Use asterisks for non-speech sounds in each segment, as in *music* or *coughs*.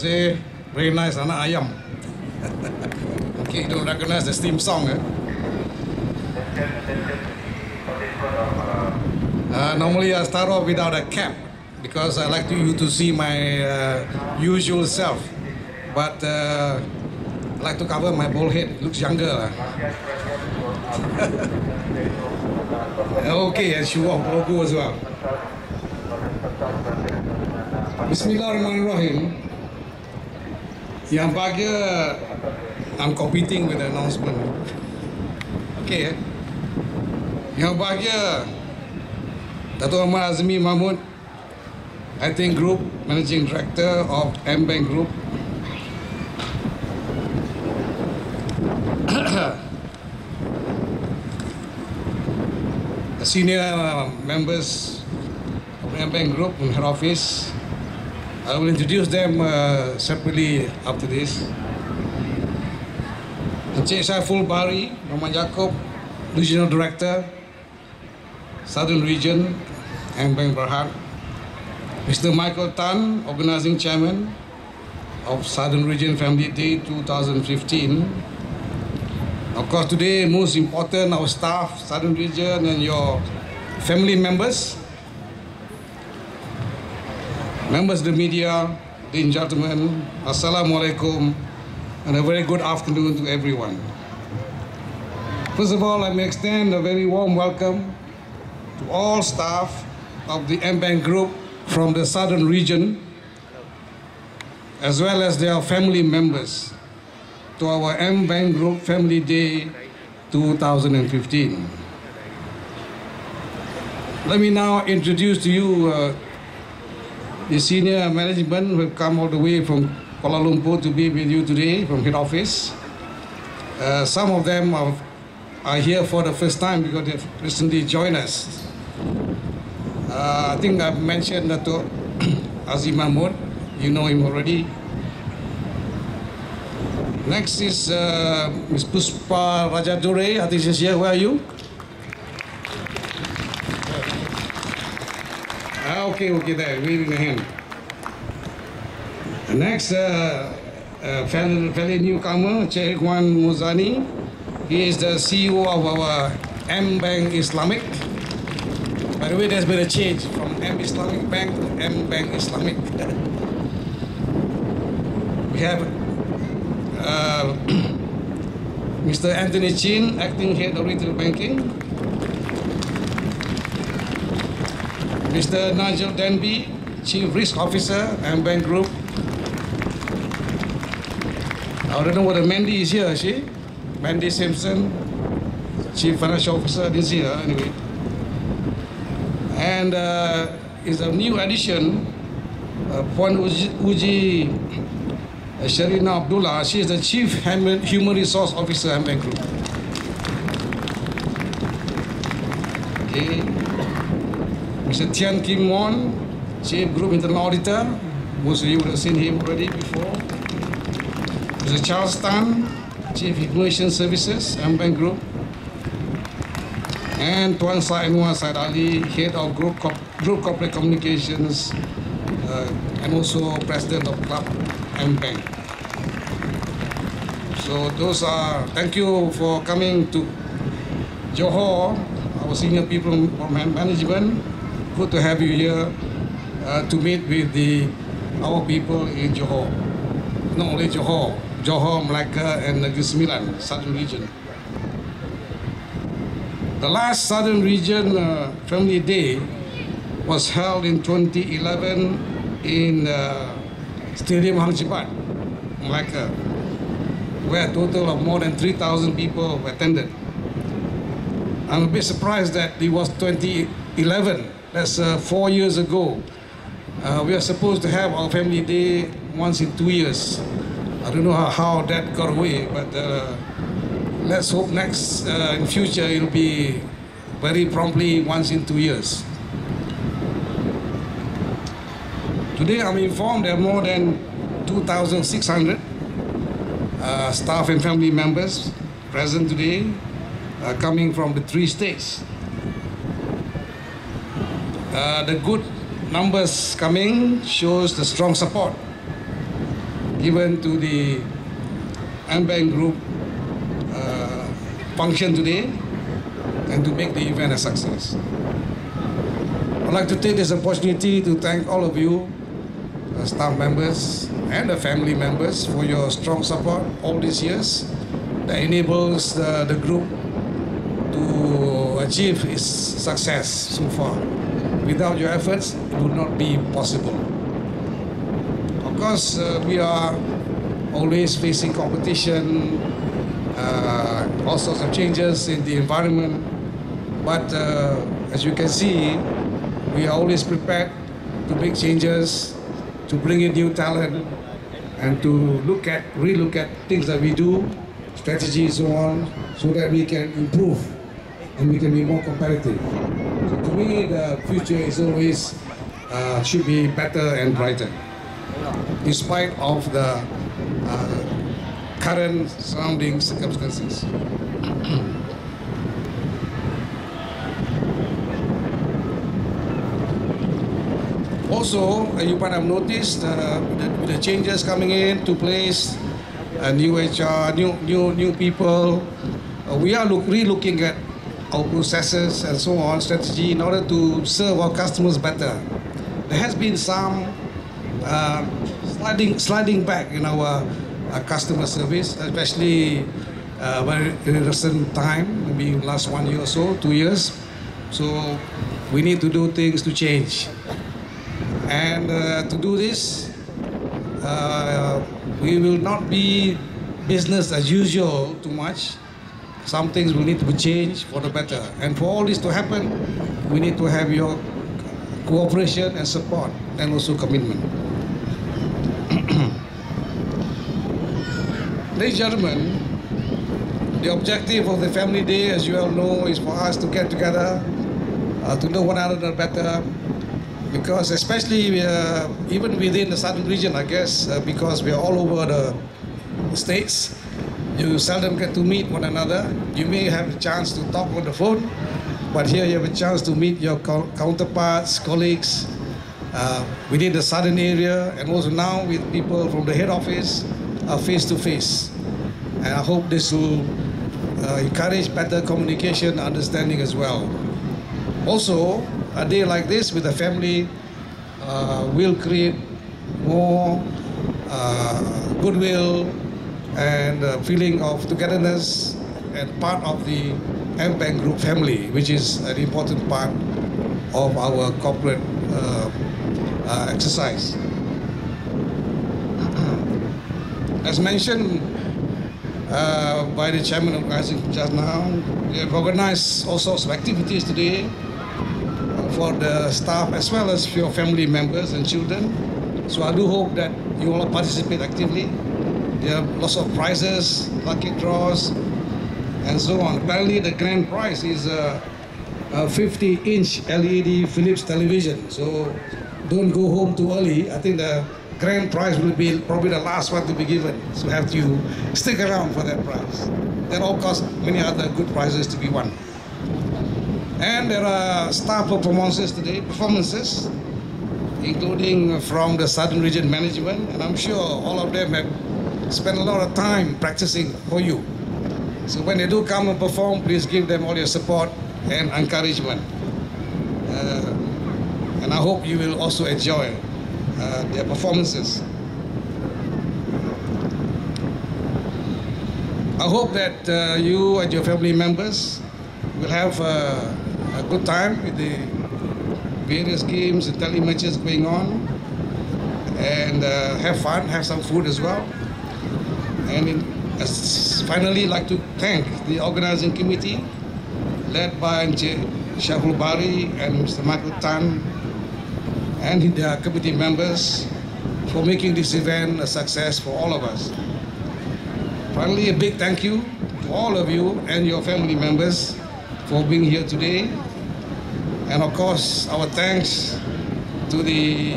kasih. Very nice, anak ayam. *laughs* okay, don't recognize the theme song, eh? Uh, normally I start off without a cap because I like to, you to see my uh, usual self. But uh, I like to cover my bald head. Looks younger. *laughs* okay, and show off logo as well. Bismillahirrahmanirrahim. Yang bahagia, I'm competing with the announcement. Okay? Yang bahagia, Dato' Ahmad Azmi Mahmud, acting group, managing director of M-Bank Group. *coughs* senior members of M-Bank Group in head office. I will introduce them uh, separately after this. Encik Saiful Bari, Rahman Yaakob, Regional Director, Southern Region, AmBank Berhad. Mr. Michael Tan, Organizing Chairman of Southern Region Family Day 2015. Of course, today, most important, our staff, Southern Region, and your family members, members of the media, ladies and gentlemen, Assalamu alaikum, and a very good afternoon to everyone. First of all, let me extend a very warm welcome to all staff of the AmBank Group from the Southern Region, as well as their family members to our AmBank Group Family Day 2015. Let me now introduce to you uh, the senior management have come all the way from Kuala Lumpur to be with you today from head office. Uh, some of them are, are here for the first time because they've recently joined us. Uh, I think I've mentioned Dato' *coughs* Azim Mahmud. You know him already. Next is uh, Ms. Pushpa Rajadurai. I think she's here. Where are you? Okay, okay, there, waving a hand. Next, uh, uh, fellow, fellow newcomer, Cik Eqhwan Mokhzanee. He is the CEO of our AmBank Islamic. By the way, there's been a change from AmIslamic Bank to AmBank Islamic. we have uh, *clears throat* Mr. Anthony Chin, acting head of retail banking. Mr. Nigel Denby, chief risk officer, AmBank Group. I don't know whether Mandy is here, she? Mandy Simpson, chief financial officer, see her anyway. And uh, is a new addition, uh, Puan Uji, uh, Sharina Abdullah. She is the chief Human resource officer at Bank Group. Okay. Mr. Tian Kim Won, chief group internal auditor. Most of you would have seen him already before. Mr. Charles Tan, chief information services, AmBank Group and Tuan Said Anwar Said Ali, head of group, Corp- group corporate communications, uh, and also president of Club AmBank. So those are. Thank you for coming to Johor, our senior people from management. Good to have you here uh, to meet with the our people in Johor. Not only Johor, Johor, Melaka, and Negeri Sembilan, Southern region. The last Southern Region uh, Family Day was held in 2011 in uh, Stadium Hang Jebat, Malacca, where a total of more than 3,000 people attended. I'm a bit surprised that it was 2011, that's uh, four years ago. Uh, we are supposed to have our Family Day once in two years. I don't know how, how that got away, but uh, let's hope next uh, in future it'll be very promptly once in two years. Today I'm informed there are more than 2,600 uh, staff and family members present today, uh, coming from the three states. Uh, the good numbers coming shows the strong support given to the Ambank Group uh, function today and to make the event a success. I'd like to take this opportunity to thank all of you, uh, staff members and the family members for your strong support all these years that enables the, the group to achieve its success so far. Without your efforts, it would not be possible. Of course, uh, we are always facing competition, uh, all sorts of changes in the environment. But uh, as you can see, we are always prepared to make changes, to bring in new talent, and to look at, relook at things that we do, strategies, so on, so that we can improve and we can be more competitive. Me, the future is always uh, should be better and brighter, despite of the uh, current surrounding circumstances. *clears throat* Also, uh, you might have noticed uh, the, the changes coming in to place, uh, new HR, new new new people. Uh, we are look, re-looking at our processes and so on, strategy in order to serve our customers better. There has been some uh, sliding sliding back in our uh, customer service, especially uh, very recent time, maybe last one year or so, two years. So we need to do things to change. And uh, to do this, uh, we will not be business as usual too much. Some things will need to be changed for the better. And for all this to happen, we need to have your cooperation and support and also commitment. *clears throat* Ladies and gentlemen, the objective of the Family Day, as you all know, is for us to get together, uh, to know one another better, because especially uh, even within the southern region, I guess, uh, because we are all over the states, you seldom get to meet one another. You may have a chance to talk on the phone, but here you have a chance to meet your co- counterparts, colleagues uh, within the southern area, and also now with people from the head office face to face. And I hope this will uh, encourage better communication, understanding as well. Also, a day like this with the family uh, will create more uh, goodwill and uh, feeling of togetherness and part of the AmBank Group family, which is an important part of our corporate uh, uh, exercise. *clears throat* As mentioned uh, by the chairman of Rising just now, we have organized all sorts of activities today for the staff as well as your family members and children. So I do hope that you all participate actively. There are lots of prizes, lucky draws, and so on. Apparently, the grand prize is a, a 50-inch LED Philips television. So don't go home too early. I think the grand prize will be probably the last one to be given. So have to stick around for that prize. There are, of course, many other good prizes to be won. And there are star performances today, performances, including from the Southern Region Management, and I'm sure all of them have spent a lot of time practicing for you. So when they do come and perform, please give them all your support and encouragement. Uh, and I hope you will also enjoy uh, their performances. I hope that uh, you and your family members will have uh, a good time with the various games and tele matches going on and uh, have fun, have some food as well. And in, as uh, finally, like to thank the organizing committee led by. Shahul Bari and Mr. Michael Tan and their committee members for making this event a success for all of us. Finally, a big thank you to all of you and your family members for being here today. And of course, our thanks to the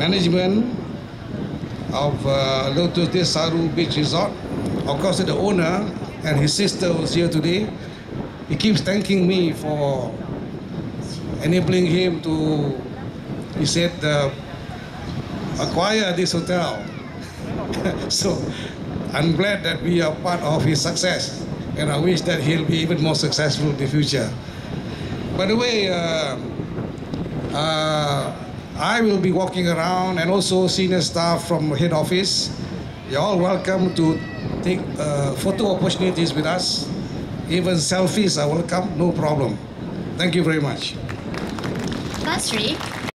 management of uh, Lotus Desaru Beach Resort. Of course, the owner and his sister was here today. He keeps thanking me for enabling him to, he said, uh, acquire this hotel. *laughs* so I'm glad that we are part of his success, and I wish that he'll be even more successful in the future. By the way, uh, uh, I will be walking around, and also senior staff from head office. You're all welcome to take uh, photo opportunities with us. Even selfies are welcome, no problem. Thank you very much. Basri,